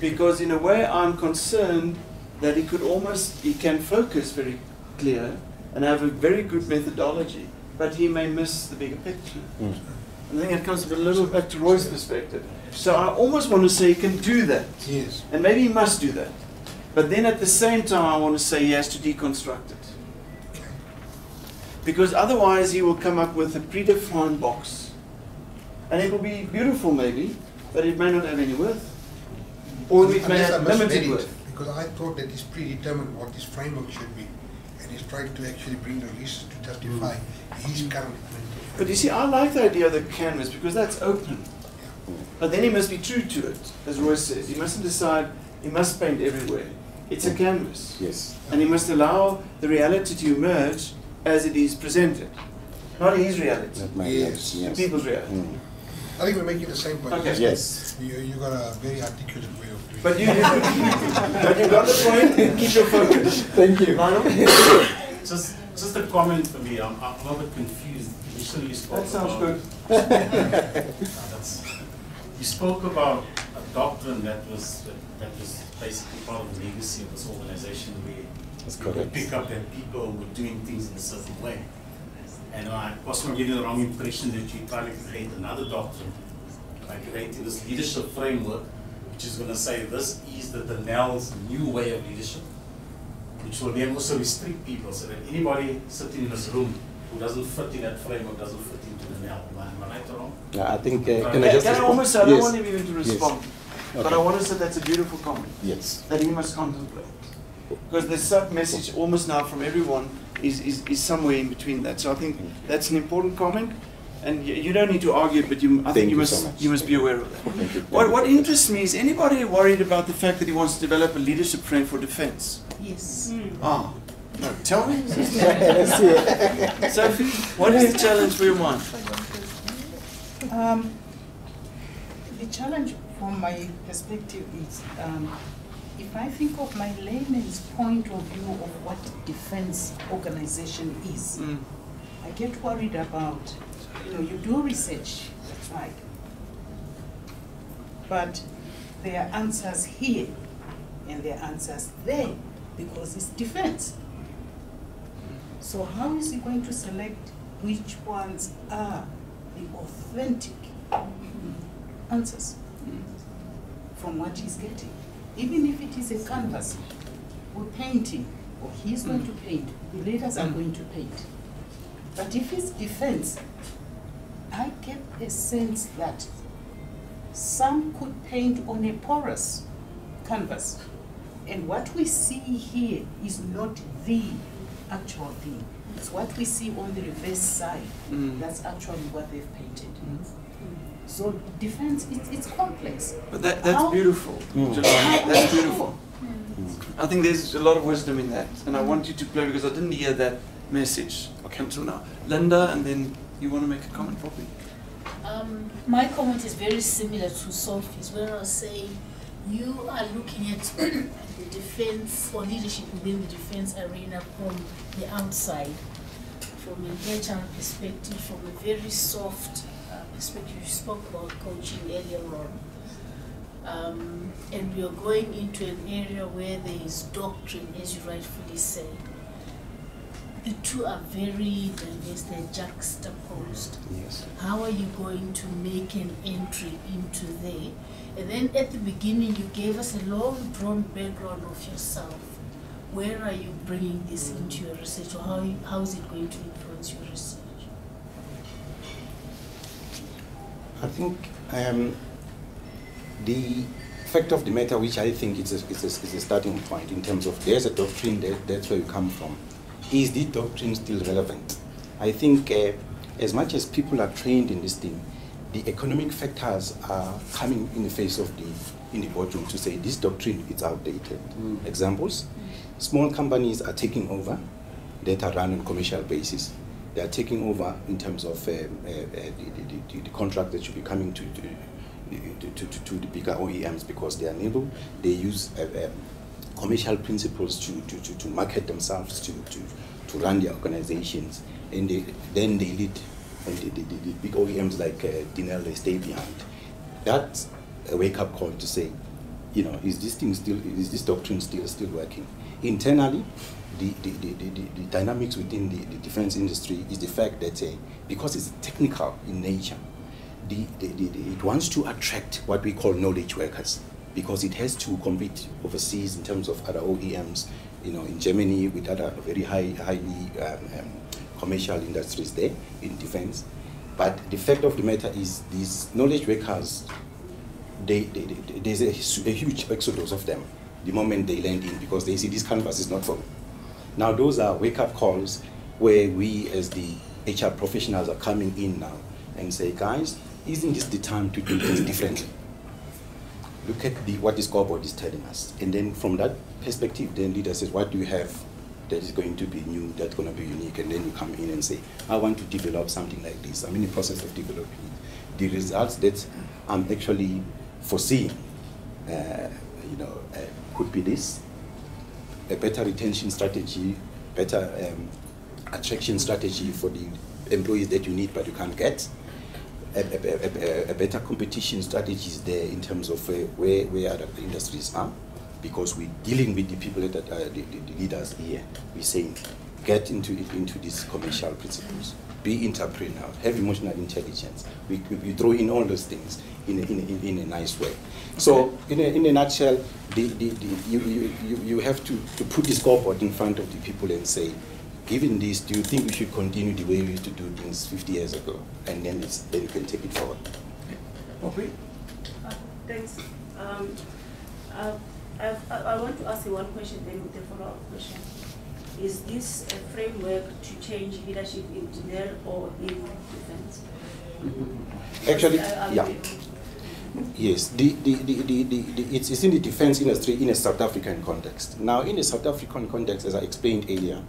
Because in a way, I'm concerned that he could almost he can focus very clear and have a very good methodology, but he may miss the bigger picture. Mm. And I think it comes a little back to Roy's perspective. So I almost want to say he can do that. Yes. And maybe he must do that. But then at the same time, I want to say he has to deconstruct it. Because otherwise, he will come up with a predefined box. And it will be beautiful, maybe, but it may not have any worth. Or it may have limited worth. Because I thought that he's predetermined what this framework should be, and he's trying to actually bring the research to justify his current. But you see, I like the idea of the canvas because that's open. But then he must be true to it, as Roy says. He mustn't decide he must paint everywhere. It's a canvas. Yes. And he must allow the reality to emerge as it is presented. Not his reality, Yes. yes. yes. people's reality. Mm. I think we're making the same point. Okay. Yes. You, you got a very articulate way of doing But it. you, but you got the point. Keep your focus. Thank you. Just, just a comment for me, I'm, I'm a bit confused. Initially you spoke That sounds about- good. Uh, that's- You spoke about a doctrine that was, that was basically part of the legacy of this organization where That's you could correct. pick up that people were doing things in a certain way. And I was not getting the wrong impression that you're trying to create another doctrine by creating this leadership framework, which is gonna say this is the Denel's new way of leadership, which will then also restrict people so that anybody sitting in this room who doesn't fit in that framework doesn't fit into the Am I, am I right or wrong? Yeah, I think, uh, Can can I Can just can I respond? almost, I don't Yes. want him even to Yes. respond, but I want to say that's a beautiful comment. Yes. that he must contemplate. Because the sub message almost now from everyone is, is, is somewhere in between that. So I think that's an important comment. And you, you don't need to argue, but you, I Thank think you you must so you must be aware of that. Thank you. What, what interests me is anybody worried about the fact that he wants to develop a leadership frame for defence? Yes. Ah, no, tell me. Let's see it. Sophie, what is the challenge for your mind? Um, the challenge from my perspective is, um, if I think of my layman's point of view of what defense organization is, Mm. I get worried about, you know, you do research, right. But there are answers here and there are answers there because it's defense. So how is he going to select which ones are the authentic answers from what he's getting? Even if it is a canvas or painting, or he's going to paint, the leaders are going to paint. But if it's defense, I get a sense that some could paint on a porous canvas. And what we see here is not the actual thing. It's what we see on the reverse side. Mm. That's actually what they've painted. So defense, it's, it's complex. But that, that's How- beautiful, Mm. Thulani. That's beautiful. I think there's a lot of wisdom in that. And I want you to play because I didn't hear that message until now. Linda, and then you want to make a comment Poppy? Um, my comment is very similar to Sophie's, where I say you are looking at the defense or leadership within the defense arena from the outside, from an HR perspective, from a very soft uh, perspective. You spoke about coaching earlier on. Um, and we are going into an area where there is doctrine, as you rightfully say. The two are very diverse, they're juxtaposed Yes. how are you going to make an entry into there? And then at the beginning, you gave us a long drawn background of yourself. Where are you bringing this into your research, or how, how is it going to influence your research? I think um, the fact of the matter, which I think is a, is, a, is a starting point in terms of there's a doctrine, that, that's where you come from. Is the doctrine still relevant? I think uh, as much as people are trained in this thing, the economic factors are coming in the face of the in the boardroom to say this doctrine is outdated. Examples: small companies are taking over that are run on commercial basis. They are taking over in terms of um, uh, uh, the, the, the, the contract that should be coming to, to, to, to, to the bigger OEMs because they are able, they use uh, um, commercial principles to, to, to, to market themselves, to, to, to run their organizations, and they, then they lead, and the, the, the, big OEMs like uh, Denel, they stay behind. That's a wake-up call to say, you know, is this thing still, is this doctrine still still working? Internally, the, the, the, the, the- dynamics within the, the defense industry is the fact that uh, because it's technical in nature, the, the, the- it wants to attract what we call knowledge workers because it has to compete overseas in terms of other OEMs, you know, in Germany with other very high, highly um, um, commercial industries there in defense. But the fact of the matter is these knowledge workers they, they, they- there's a, a huge exodus of them the moment they land in because they see this canvas is not for me. Now those are wake-up calls where we as the HR professionals are coming in now and say, guys, isn't this the time to do things differently? Look at the, what the scoreboard is telling us. And then from that perspective, then leader says, what do you have that is going to be new, that's going to be unique? And then you come in and say, I want to develop something like this. I'm in the process of developing it. The results that I'm actually foreseeing, uh, you know, uh, could be this, a better retention strategy, better um, attraction strategy for the employees that you need but you can't get, a, a, a, better competition strategies there in terms of uh, where, where other industries are, because we're dealing with the people that are the, the, the leaders here. We're saying, get into into these commercial principles. Be entrepreneurial, have emotional intelligence. We, we, throw in all those things in a, in a, in a nice way. So, in a, in a nutshell, the, the, the, you, you, you, you have to, to put this scoreboard in front of the people and say, given this, do you think we should continue the way we used to do things 50 years ago? And then, it's, then you can take it forward. Okay. Uh, Thanks. Um, uh, I've- I I want to ask you one question, then with a follow-up question. Is this a framework to change leadership in general or in defense? Actually, I- yeah. Yes, the, the, the, the, the, the, it's, it's in the defense industry in a South African context. Now, in a South African context, as I explained earlier,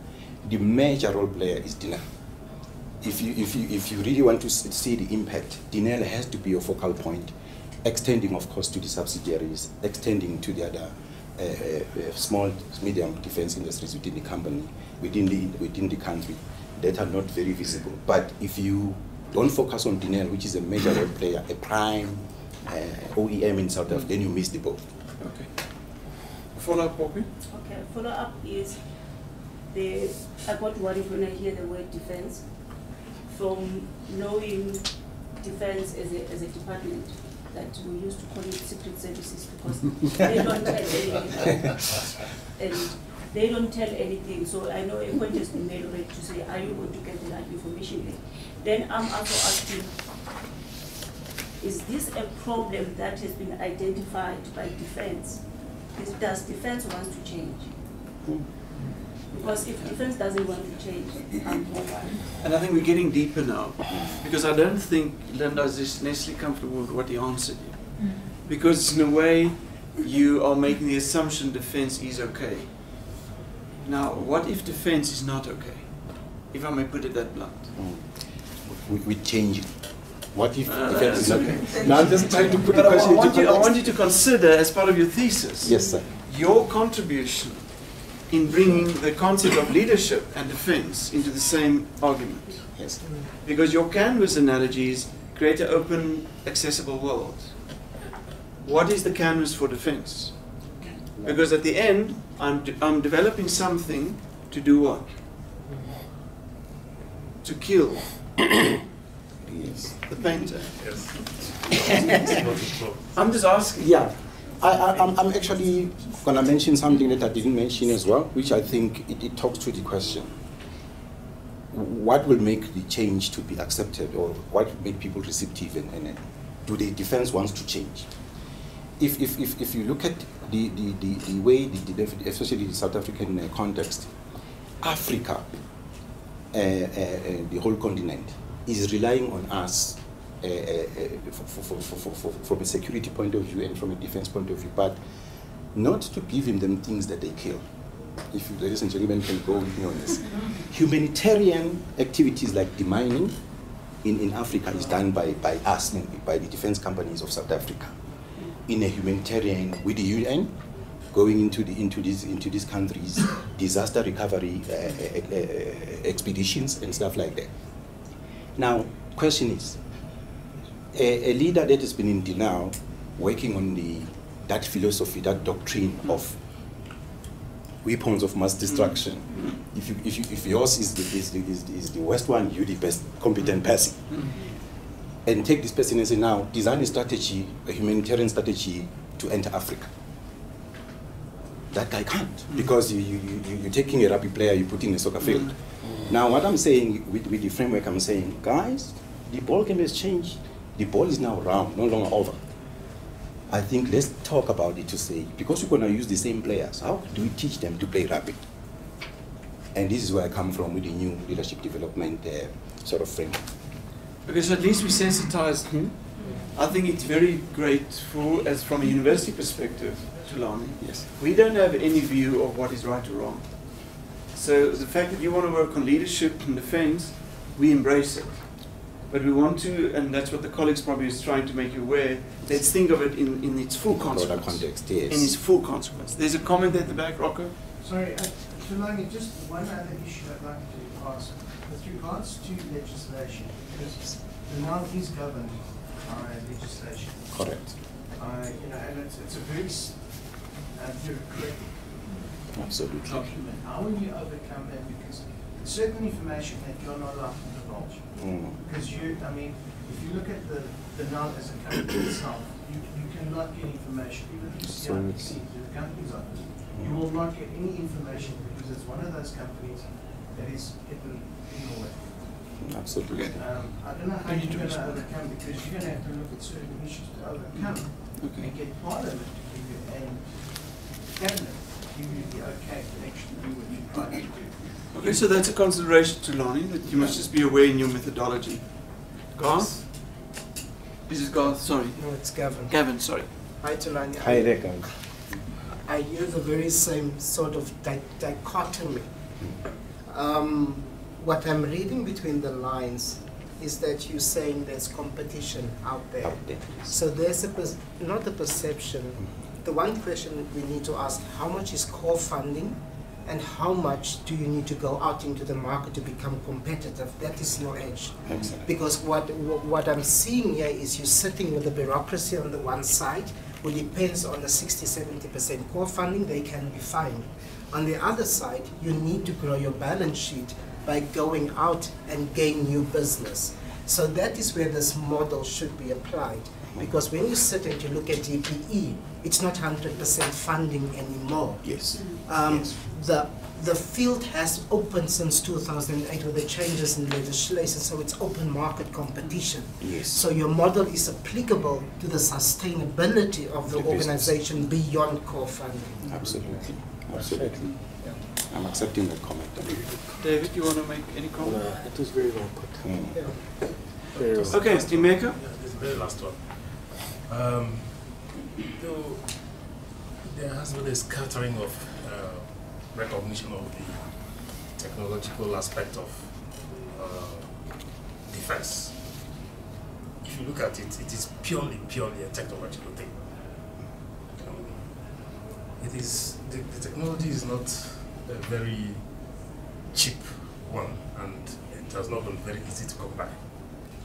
the major role player is Denel. If you, if, you, if you really want to see the impact, Denel has to be your focal point, extending, of course, to the subsidiaries, extending to the other uh, uh, uh, small, medium defense industries within the company, within the, within the country that are not very visible. But if you don't focus on Denel, which is a major role player, a prime uh, OEM in South Africa, then you miss the boat. Okay. Follow-up, Poppy? Okay, follow-up is the, I got worried when I hear the word defense, from knowing defense as a, as a department, that we used to call it secret services because they don't tell anything. And they don't tell anything, so I know a point has been made already to say, are you going to get the right information? Then I'm also asking, is this a problem that has been identified by defense? Does defense want to change? Hmm. Because if defense doesn't want to change, I'm. And I think we're getting deeper now, because I don't think Linda is necessarily comfortable with what he answered you. Because in a way, you are making the assumption defense is okay. Now, what if defense is not okay? If I may put it that blunt. We, we change it. What if Uh, defense is okay. Now I'm just trying to put the But I question want into you, I want you to consider, as part of your thesis, Yes, sir. your contribution in bringing the concept of leadership and defense into the same argument. Yes. Because your canvas analogies create an open, accessible world. What is the canvas for defense? Because at the end, I'm, de- I'm developing something to do what? To kill Yes. the painter. Yes. I'm just asking. Yeah. I, I'm actually going to mention something that I didn't mention as well, which I think it, it talks to the question. What will make the change to be accepted or what will make people receptive and, and, and do the defense wants to change? If, if, if, if you look at the, the, the, the way, the, the, especially the South African uh, context, Africa, uh, uh, uh, the whole continent, is relying on us uh, uh, uh, for, for, for, from a security point of view and from a defense point of view, but not to give him them things that they kill. If you, ladies and gentlemen, can go with me on this. Humanitarian activities like demining in, in Africa is done by, by us, by the defense companies of South Africa. In a humanitarian, with the UN, going into, the, into, these, into these countries, disaster recovery uh, uh, uh, expeditions and stuff like that. Now, question is, a, a leader that has been in Denel, working on the that philosophy, that doctrine mm. of weapons of mass destruction. Mm. If, you, if, you, if yours is the, is, the, is, the, is the worst one, you're the best competent mm. person. And take this person and say, now, design a strategy, a humanitarian strategy to enter Africa. That guy can't, because you, you, you, you're taking a rugby player, you put in a soccer field. Now, what I'm saying with, with the framework, I'm saying, guys, the ball game has changed. The ball is now round, no longer over. I think let's talk about it to say, because we're going to use the same players, how do we teach them to play rugby? And this is where I come from with the new leadership development uh, sort of framework. Because at least we sensitize. Him. I think it's very great for, as from a university perspective, Thulani. Yes. We don't have any view of what is right or wrong. So the fact that you want to work on leadership and defense, we embrace it. But we want to, and that's what the colleagues probably is trying to make you aware, let's think of it in, in its full Broader consequence. context, yes. In its full consequence. There's a comment at the back, Rocco. Sorry, uh, Thulani, just one other issue I'd like to ask. With regards to legislation, because Denel is governed by legislation. Correct. Uh, you know, and it's, it's a very s- uh, bureaucratic Absolutely. document. How will you overcome that? Because there's certain information that you're not allowed to divulge. Mm. Because you, I mean, if you look at the, Denel as a company itself, you, you cannot get information, even if you see on Absolutely. the company's office. You will not get any information because it's one of those companies that is hidden in the way. Absolutely. Um, I don't know how You need you're to gonna overcome, because you're gonna have to look at certain issues to overcome Okay. and get Parliament to give you, and Cabinet to give you the okay to actually do what you're trying to do. Okay, so that's a consideration Thulani, that you must just be aware in your methodology. Garth? This is Garth, sorry. No, it's Gavin. Gavin, sorry. Hi, Thulani. Hi there, guys. I use the very same sort of di- dichotomy. Um, what I'm reading between the lines is that you're saying there's competition out there. Out there. So there's a pers- not a perception. The one question we need to ask: How much is core funding, and how much do you need to go out into the market to become competitive? That is your edge. Excellent. Because what, what what I'm seeing here is you're sitting with the bureaucracy on the one side, who depends on the 60 70% core funding, they can be fine. On the other side, you need to grow your balance sheet by going out and gain new business. So that is where this model should be applied. Because when you sit and you look at DPE, it's not 100% funding anymore. Yes. Um, Yes. The the field has opened since 2008 with the changes in legislation, so it's open market competition. Yes. So your model is applicable to the sustainability of the The business. organization beyond core funding. Absolutely. Absolutely. I'm accepting that comment. David, do you want to make any comment? it was very well put. Mm. Very well. Okay, Emeka? Yeah, this is the very last one. Um, though there has been a scattering of uh, recognition of the technological aspect of uh, defense. If you look at it, it is purely, purely a technological thing. Um, it is the, the technology is not a very cheap one, and it has not been very easy to come by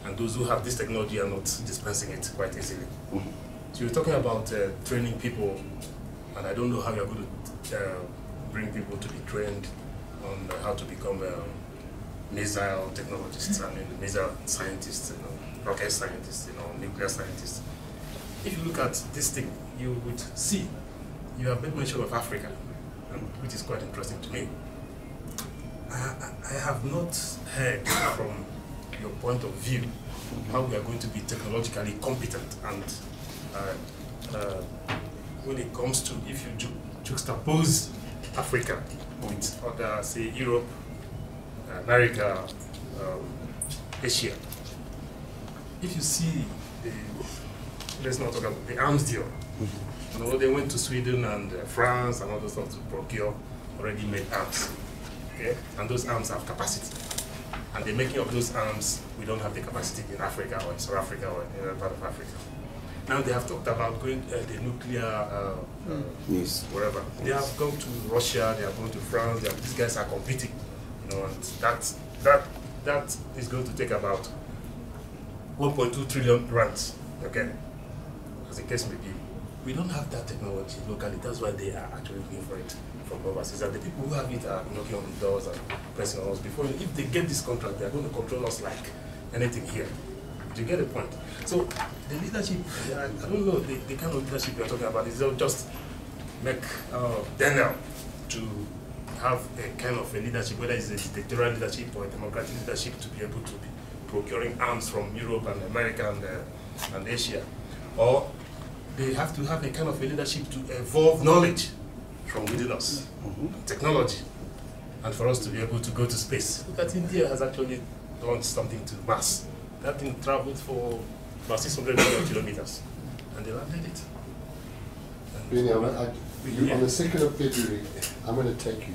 and those who have this technology are not dispensing it quite easily. Mhm. So you're talking about uh, training people, and I don't know how you're going to uh, bring people to be trained on how to become uh, missile technologists, I mean missile scientists, you know, rocket scientists, you know, nuclear scientists. If you look at this thing, you would see you have made mention of Africa, which is quite interesting to me. I, I I have not heard from your point of view how we are going to be technologically competent and uh, uh, when it comes to if you ju- juxtapose Africa with other say Europe, America, um, Asia. If you see the let's not talk about the arms deal. You know, they went to Sweden and uh, France and other stuff to procure already made arms. Okay? And those arms have capacity. And the making of those arms, we don't have the capacity in Africa or in South Africa or in any part of Africa. Now they have talked about going uh, the nuclear, uh, uh, Yes. wherever. They have gone to Russia, they have gone to France. They have, these guys are competing, you know, and that that that is going to take about 1.2 trillion rands. Okay, as the case may be. We don't have that technology locally. That's why they are actually looking for it from overseas. And the people who have it are knocking on the doors and pressing on us. Before, if they get this contract, they are going to control us like anything here. Do you get the point? So the leadership, I I don't know the, the kind of leadership you're talking about. Is not just make uh, Denel to have a kind of a leadership, whether it's a dictatorial leadership or a democratic leadership, to be able to be procuring arms from Europe and America and, uh, and Asia, or they have to have a kind of a leadership to evolve knowledge from within us, technology, and for us to be able to go to space. Look at India has actually launched something to Mars. That thing traveled for about 600 million kilometers, and they landed it. And- Benny, I'm, I, you, Yeah. on the 2nd of February, I'm going to take you.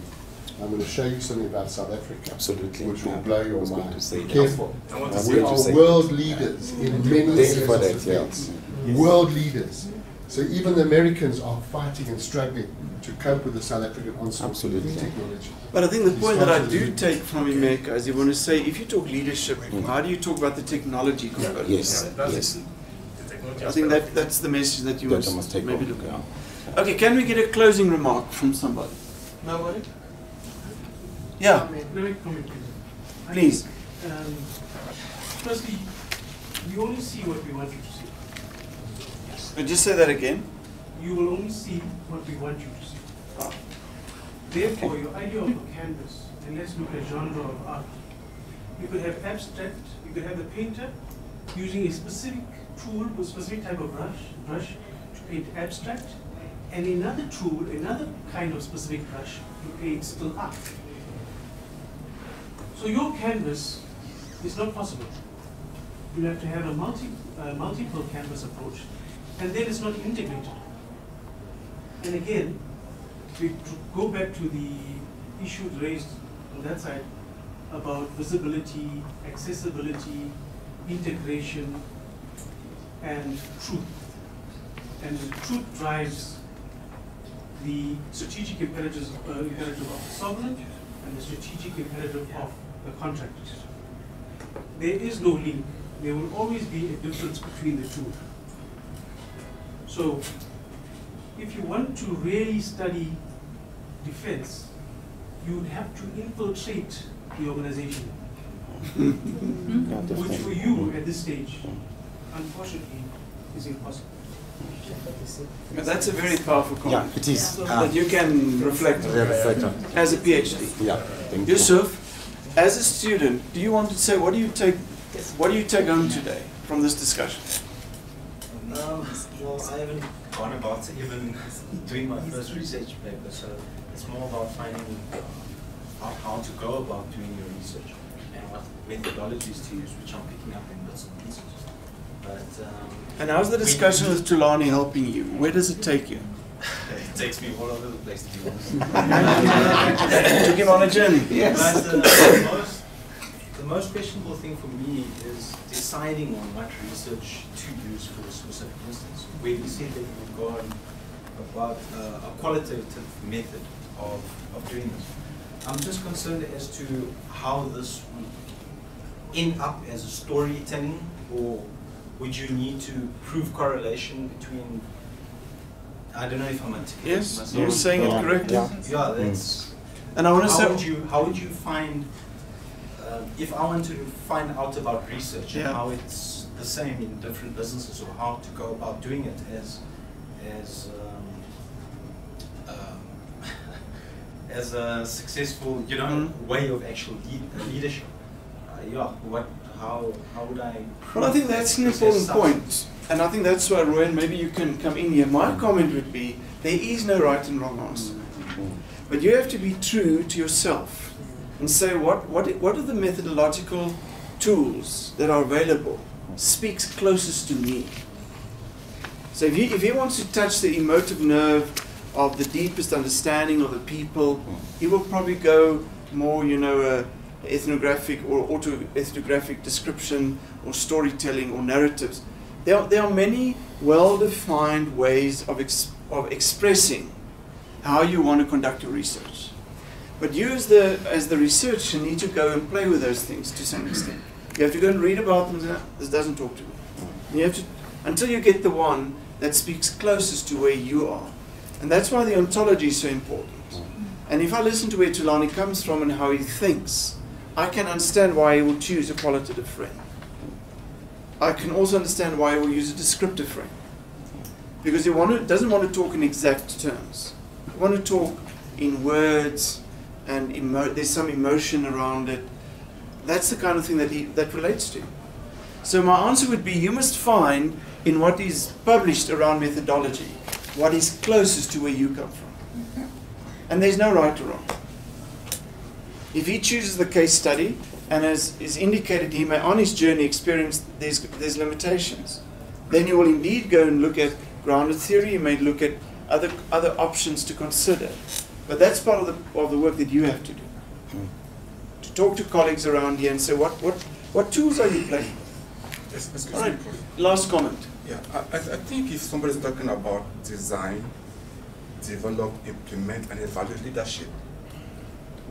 I'm going to show you something about South Africa. Absolutely. Which will Yeah, blow your mind. to say Be careful. I want to we what are you say. world leaders in many Thank you for that, of yeah. defense. World leaders. So even the Americans are fighting and struggling to cope with the South African onslaught of Absolutely. new technology. But I think the He's point that I do the- take from Emeka is you want to say, if you talk leadership, how do you talk about the technology component? Yes. Yeah, that's Yes. I think that, that's the message that you That must, I must take maybe look at. yeah. Okay, can we get a closing remark from somebody? Nobody? Yeah, Let me comment, please. I please. Um, firstly, you only see what we want you to see. But just say that again. You will only see what we want you to see. Therefore, your idea of a canvas, and let's look at genre of art. You could have abstract, you could have the painter using a specific tool a specific type of brush, brush to paint abstract, and another tool, another kind of specific brush to paint still art. So your canvas is not possible. You have to have a multi, uh, multiple canvas approach, and then it's not integrated. And again, we go back to the issues raised on that side about visibility, accessibility, integration, and truth. And truth drives the strategic imperatives, uh, imperative of the sovereign and the strategic imperative of the contractors. There is no link. There will always be a difference between the two. So, if you want to really study defense, you would have to infiltrate the organization. Which for you at this stage, unfortunately, is impossible. But that's a very powerful comment. Yeah, it is. That you can reflect on Yeah, reflect on. as a PhD. Yeah, thank you. Yusuf, as a student, do you want to say what do you take what do you take home today from this discussion? Um, well, I haven't gone about even doing my first research paper, so it's more about finding out how to go about doing your research and what methodologies to use, which I'm picking up in bits and pieces. But um, And how's the discussion with Thulani helping you? Where does it take you? it takes me all over the place, to be honest. Took him on a journey. Yes. But uh, most, the most questionable thing for me is deciding on what research to use for a specific instance. Where you said that you've gone about uh, a qualitative method of, of doing this. I'm just concerned as to how this would end up as a storytelling, or would you need to prove correlation between I don't know if I'm articulating Yes, myself. you're saying it correctly. Yeah, Yeah. that's. And I wanna say- would you how would you find uh, if I want to find out about research Yeah. and how it's the same in different businesses or how to go about doing it as as um, um, as a successful you know Mm-hmm. way of actual lead, leadership. Uh, yeah, what how how would I? Well, I think that's an important point. And I think that's why, Roy, maybe you can come in here. My comment would be there is no right and wrong answer. But you have to be true to yourself and say what, what, what are the methodological tools that are available speaks closest to me. So if he, if he wants to touch the emotive nerve of the deepest understanding of the people, he will probably go more, you know, uh, ethnographic or autoethnographic description or storytelling or narratives. There are, there are many well-defined ways of, ex, of expressing how you want to conduct your research. But you as the, as the researcher need to go and play with those things to some extent. You have to go and read about them. This doesn't talk to me. You have to, until you get the one that speaks closest to where you are. And that's why the ontology is so important. And if I listen to where Thulani comes from and how he thinks, I can understand why he will choose a qualitative frame. I can also understand why he will use a descriptive frame. Because he want to, doesn't want to talk in exact terms. He want to talk in words and there's some emotion around it. That's the kind of thing that he that relates to. So my answer would be you must find in what is published around methodology what is closest to where you come from. And there's no right or wrong. If he chooses the case study, and as is indicated, he may on his journey experience these there's limitations, then you will indeed go and look at grounded theory, you may look at other, other options to consider. But that's part of the, of the work that you have to do. Hmm. To talk to colleagues around here and say, what, what, what tools are you playing? Yes, excuse All right, me. last comment. Yeah, I, I I think if somebody's talking about design, develop, implement, and evaluate leadership,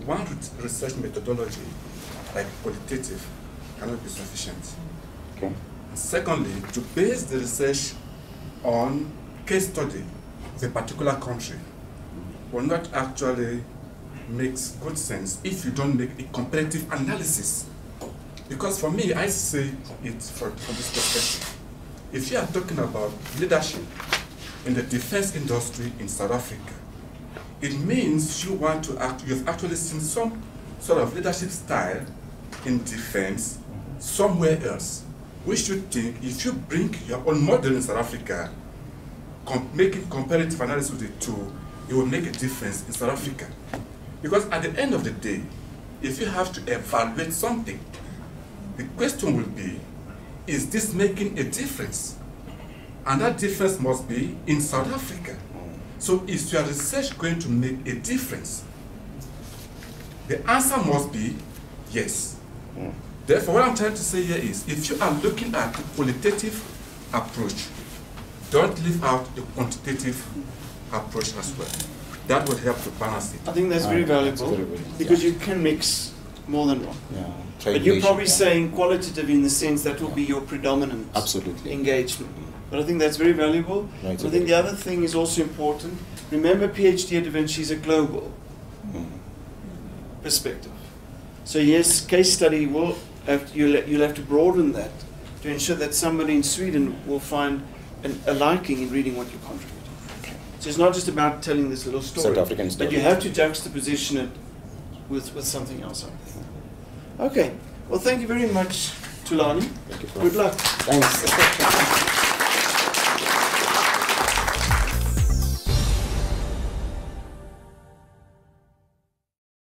one re- research methodology, like qualitative, cannot be sufficient. Okay. Secondly, to base the research on case study of a particular country will not actually makes good sense if you don't make a comparative analysis. Because for me, I say it from, from this perspective. If you are talking about leadership in the defense industry in South Africa, it means you want to act, you've actually seen some sort of leadership style in defense somewhere else. We should think if you bring your own model in South Africa, com- making comparative analysis with the two, it will make a difference in South Africa. Because at the end of the day, if you have to evaluate something, the question will be, is this making a difference? And that difference must be in South Africa. So is your research going to make a difference? The answer must be yes. Therefore, what I'm trying to say here is, if you are looking at the qualitative approach, don't leave out the quantitative approach as well. That would help to balance it. I think that's very valuable because you can mix more than one. Yeah. But you're Triangulation. probably saying qualitative in the sense that will be your predominant Absolutely. engagement. But I think that's very valuable. Right, I think the other thing is also important. Remember, PhD at Da Vinci is a global hmm. perspective. So yes, case study will have to, you'll, you'll have to broaden that to ensure that somebody in Sweden will find an, a liking in reading what you contribute. So it's not just about telling this little story, South African but you have to juxtaposition it with, with something else. Okay. Well, thank you very much, Thulani. Thank you, Prof. Good luck. Thanks.